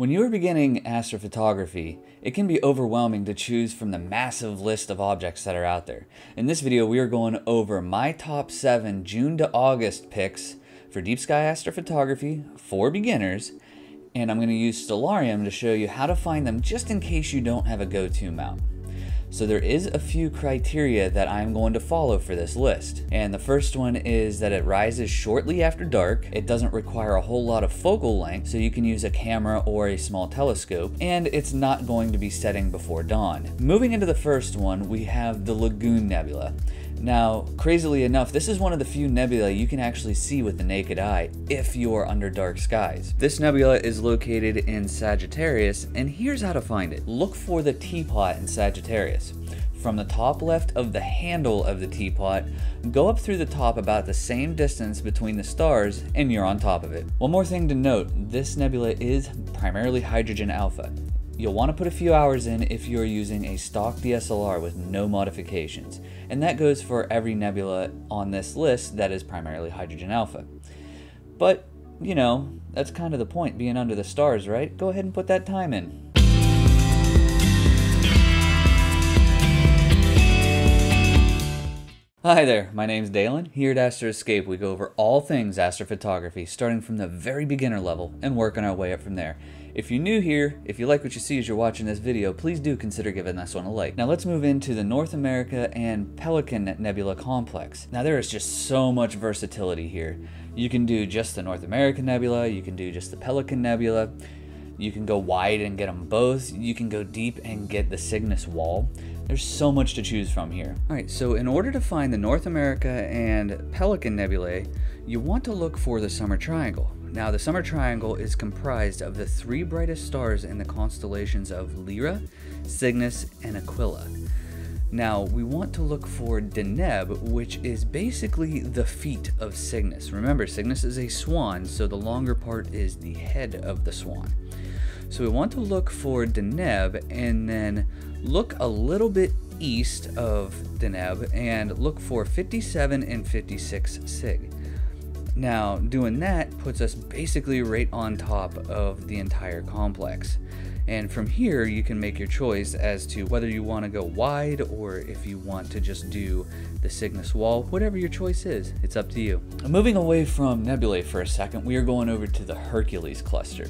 When you are beginning astrophotography, it can be overwhelming to choose from the massive list of objects that are out there. In this video, we are going over my top 7 June to August picks for deep sky astrophotography for beginners, and I'm going to use Stellarium to show you how to find them just in case you don't have a go-to mount. So there is a few criteria that I'm going to follow for this list. And the first one is that it rises shortly after dark. It doesn't require a whole lot of focal length, so you can use a camera or a small telescope, and it's not going to be setting before dawn. Moving into the first one, we have the Lagoon Nebula. Now, crazily enough, this is one of the few nebulae you can actually see with the naked eye if you're under dark skies. This nebula is located in Sagittarius, and here's how to find it. Look for the teapot in Sagittarius. From the top left of the handle of the teapot, go up through the top about the same distance between the stars, and you're on top of it. One more thing to note, this nebula is primarily hydrogen alpha. You'll want to put a few hours in if you're using a stock DSLR with no modifications, and that goes for every nebula on this list that is primarily hydrogen alpha. But, you know, that's kind of the point, being under the stars, right? Go ahead and put that time in. Hi there, my name's Dalen. Here at Astro Escape, we go over all things astrophotography, starting from the very beginner level and working our way up from there. If you're new here, if you like what you see as you're watching this video, please do consider giving this one a like. Now let's move into the North America and Pelican Nebula Complex. Now there is just so much versatility here. You can do just the North American Nebula, you can do just the Pelican Nebula, you can go wide and get them both, you can go deep and get the Cygnus Wall. There's so much to choose from here. All right, so in order to find the North America and Pelican Nebulae, you want to look for the Summer Triangle. Now, the Summer Triangle is comprised of the three brightest stars in the constellations of Lyra, Cygnus, and Aquila. Now, we want to look for Deneb, which is basically the feet of Cygnus. Remember, Cygnus is a swan, so the longer part is the head of the swan. So we want to look for Deneb and then look a little bit east of Deneb and look for 57 and 56 Sig. Now, doing that puts us basically right on top of the entire complex. And from here, you can make your choice as to whether you want to go wide or if you want to just do the Cygnus wall, whatever your choice is, it's up to you. Moving away from nebulae for a second, we are going over to the Hercules cluster.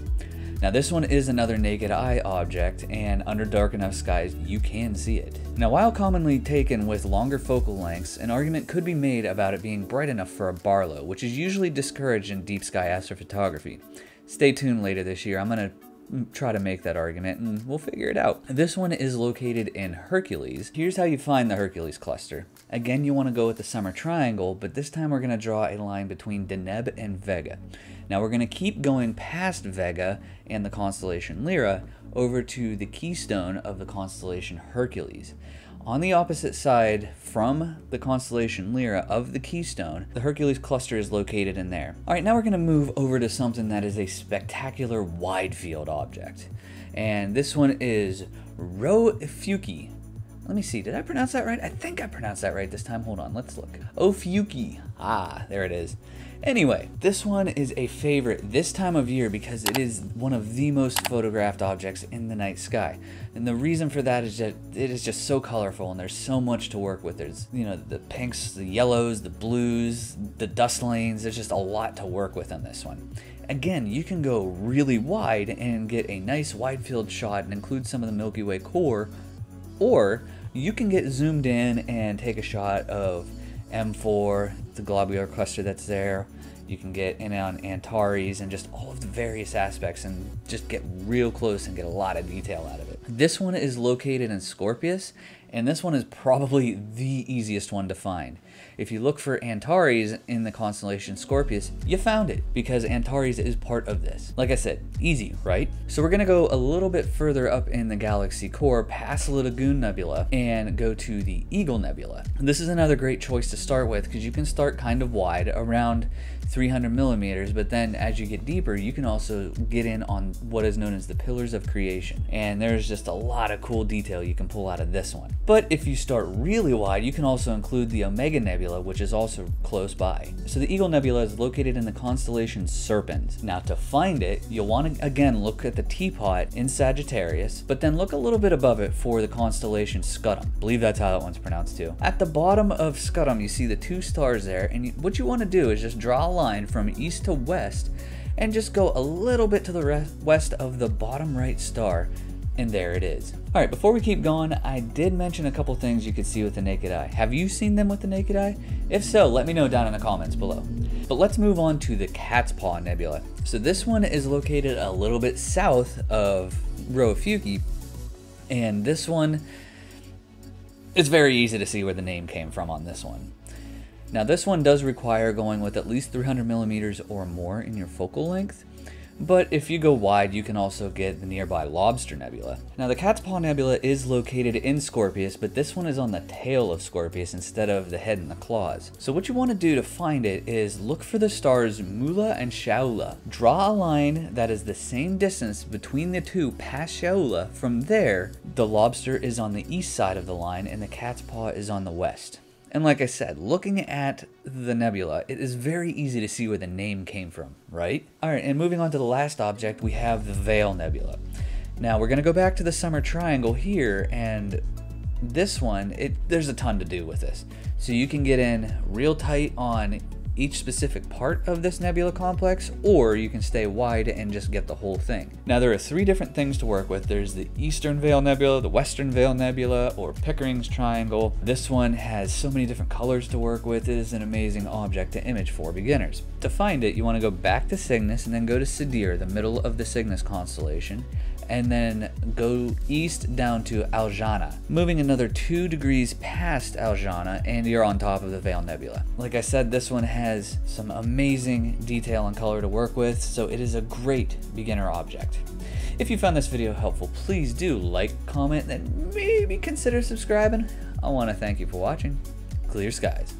Now this one is another naked eye object, and under dark enough skies, you can see it. Now while commonly taken with longer focal lengths, an argument could be made about it being bright enough for a Barlow, which is usually discouraged in deep sky astrophotography. Stay tuned later this year, I'm going to try to make that argument and we'll figure it out. This one is located in Hercules. Here's how you find the Hercules cluster. Again, you want to go with the summer triangle, but this time we're going to draw a line between Deneb and Vega. Now we're going to keep going past Vega and the constellation Lyra over to the keystone of the constellation Hercules. On the opposite side from the constellation Lyra of the Keystone, the Hercules cluster is located in there. Alright, now we're going to move over to something that is a spectacular wide field object. And this one is Ophiuchi. Let me see, did I pronounce that right? I think I pronounced that right this time. Hold on, let's look. Ophiuchi. Ah, there it is. Anyway, this one is a favorite this time of year because it is one of the most photographed objects in the night sky. And the reason for that is that it is just so colorful and there's so much to work with. There's, you know, the pinks, the yellows, the blues, the dust lanes. There's just a lot to work with on this one. Again, you can go really wide and get a nice wide field shot and include some of the Milky Way core, or you can get zoomed in and take a shot of M4, the globular cluster that's there. You can get in on Antares and just all of the various aspects and just get real close and get a lot of detail out of it. This one is located in Scorpius, and this one is probably the easiest one to find. If you look for Antares in the constellation Scorpius, you found it because Antares is part of this. Like I said, easy, right? So we're gonna go a little bit further up in the galaxy core past the Lagoon Nebula and go to the Eagle Nebula. This is another great choice to start with because you can start kind of wide around 300 millimeters, but then as you get deeper, you can also get in on what is known as the pillars of creation. And there's just a lot of cool detail you can pull out of this one. But if you start really wide, you can also include the Omega Nebula which is also close by. So the Eagle Nebula is located in the constellation Serpent. Now to find it, you'll want to again look at the teapot in Sagittarius, but then look a little bit above it for the constellation Scutum. I believe that's how that one's pronounced too. At the bottom of Scutum, you see the two stars there, and what you want to do is just draw a line from east to west and just go a little bit to the west of the bottom right star and there it is. All right, before we keep going, I did mention a couple things you could see with the naked eye. Have you seen them with the naked eye? If so, let me know down in the comments below. But let's move on to the Cat's Paw Nebula. So this one is located a little bit south of Ophiuchi, and this one, it's very easy to see where the name came from on this one. Now this one does require going with at least 300 millimeters or more in your focal length, but if you go wide, you can also get the nearby Lobster Nebula. Now the Cat's Paw Nebula is located in Scorpius, but this one is on the tail of Scorpius instead of the head and the claws. So what you want to do to find it is look for the stars Mula and Shaula. Draw a line that is the same distance between the two past Shaula. From there, the lobster is on the east side of the line and the cat's paw is on the west. And like I said, looking at the nebula, it is very easy to see where the name came from, right? All right, and moving on to the last object, we have the Veil Nebula. Now we're gonna go back to the Summer Triangle here, and this one, it there's a ton to do with this. So you can get in real tight on each specific part of this nebula complex, or you can stay wide and just get the whole thing. Now there are three different things to work with. There's the Eastern Veil Nebula, the Western Veil Nebula, or Pickering's Triangle. This one has so many different colors to work with. It is an amazing object to image for beginners. To find it, you want to go back to Cygnus and then go to Sadr, the middle of the Cygnus constellation, and then go east down to Aljanah. Moving another two degrees past Aljanah, and you're on top of the Veil Nebula. Like I said, this one has some amazing detail and color to work with, so it is a great beginner object. If you found this video helpful, please do like, comment, and maybe consider subscribing. I want to thank you for watching. Clear skies.